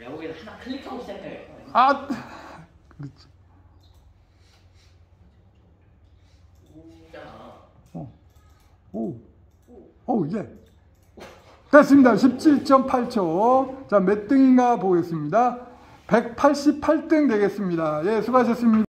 야구에는 하나 클릭하고 시작해요. 아, 그렇지. 오잖아. 어. 오, 오, 예. 됐습니다. 17.8초. 자, 몇 등인가 보겠습니다. 188등 되겠습니다. 예, 수고하셨습니다.